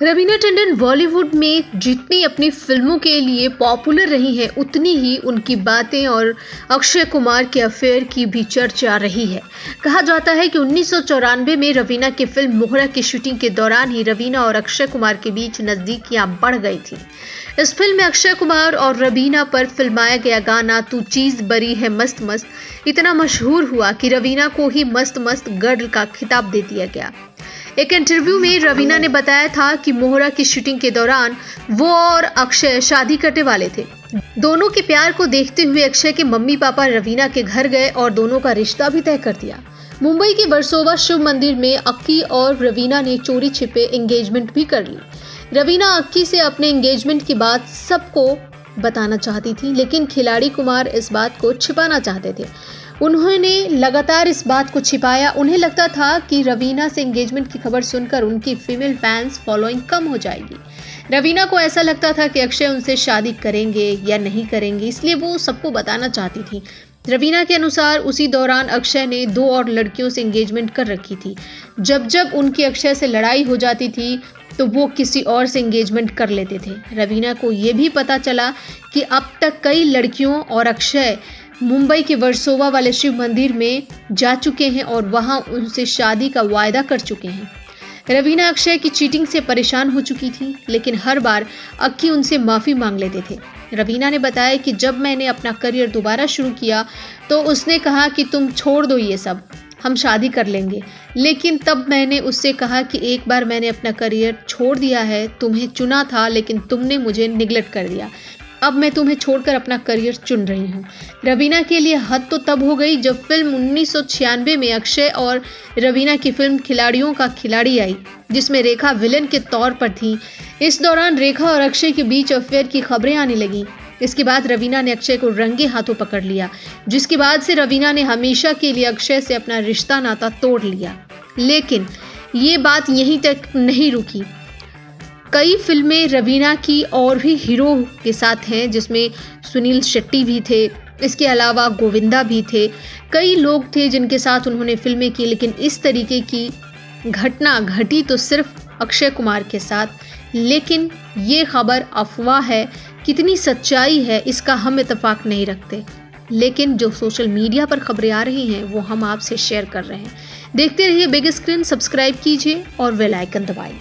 रवीना टंडन बॉलीवुड में जितनी अपनी फ़िल्मों के लिए पॉपुलर रही हैं, उतनी ही उनकी बातें और अक्षय कुमार के अफेयर की भी चर्चा रही है। कहा जाता है कि उन्नीस सौ चौरानवे में रवीना की फ़िल्म मोहरा की शूटिंग के दौरान ही रवीना और अक्षय कुमार के बीच नज़दीकियाँ बढ़ गई थी। इस फ़िल्म में अक्षय कुमार और रवीना पर फिल्माया गया गाना, तू चीज़ बरी है, मस्त मस्त, इतना मशहूर हुआ कि रवीना को ही मस्त मस्त गर्ल का खिताब दे दिया गया। एक इंटरव्यू में रवीना ने बताया था कि मोहरा की शूटिंग के दौरान वो और अक्षय शादी करने वाले थे। दोनों के प्यार को देखते हुए अक्षय के मम्मी पापा रवीना के घर गए और दोनों का रिश्ता भी तय कर दिया। मुंबई के वर्सोवा शिव मंदिर में अक्की और रवीना ने चोरी छिपे एंगेजमेंट भी कर ली। रवीना अक्की से अपने एंगेजमेंट की बात सबको बताना चाहती थी, लेकिन खिलाड़ी कुमार इस बात को छिपाना चाहते थे। उन्होंने लगातार इस बात को छिपाया। उन्हें लगता था कि रवीना से एंगेजमेंट की खबर सुनकर उनकी फीमेल फैंस फॉलोइंग कम हो जाएगी। रवीना को ऐसा लगता था कि अक्षय उनसे शादी करेंगे या नहीं करेंगे, इसलिए वो सबको बताना चाहती थी। रवीना के अनुसार उसी दौरान अक्षय ने दो और लड़कियों से एंगेजमेंट कर रखी थी। जब जब उनकी अक्षय से लड़ाई हो जाती थी तो वो किसी और से एंगेजमेंट कर लेते थे। रवीना को ये भी पता चला कि अब तक कई लड़कियों और अक्षय मुंबई के वर्सोवा वाले शिव मंदिर में जा चुके हैं और वहाँ उनसे शादी का वायदा कर चुके हैं। रवीना अक्षय की चीटिंग से परेशान हो चुकी थी, लेकिन हर बार अक्की उनसे माफ़ी मांग लेते थे। रवीना ने बताया कि जब मैंने अपना करियर दोबारा शुरू किया तो उसने कहा कि तुम छोड़ दो ये सब, हम शादी कर लेंगे। लेकिन तब मैंने उससे कहा कि एक बार मैंने अपना करियर छोड़ दिया है, तुम्हें चुना था, लेकिन तुमने मुझे निगलेक्ट कर दिया। अब मैं तुम्हें छोड़कर अपना करियर चुन रही हूँ। रवीना के लिए हद तो तब हो गई जब फ़िल्म उन्नीस में अक्षय और रवीना की फ़िल्म खिलाड़ियों का खिलाड़ी आई, जिसमें रेखा विलन के तौर पर थी। इस दौरान रेखा और अक्षय के बीच अफेयर की खबरें आने लगी। इसके बाद रवीना ने अक्षय को रंगे हाथों पकड़ लिया, जिसके बाद से रवीना ने हमेशा के लिए अक्षय से अपना रिश्ता नाता तोड़ लिया। लेकिन ये बात यहीं तक नहीं रुकी। कई फ़िल्में रवीना की और भी हीरो के साथ हैं, जिसमें सुनील शेट्टी भी थे। इसके अलावा गोविंदा भी थे। कई लोग थे जिनके साथ उन्होंने फ़िल्में की, लेकिन इस तरीके की घटना घटी तो सिर्फ़ अक्षय कुमार के साथ। लेकिन ये खबर अफवाह है, कितनी सच्चाई है, इसका हम इतफाक नहीं रखते। लेकिन जो सोशल मीडिया पर खबरें आ रही हैं, वो हम आपसे शेयर कर रहे हैं। देखते रहिए बिग स्क्रीन, सब्सक्राइब कीजिए और वेल आइकन दबाइए।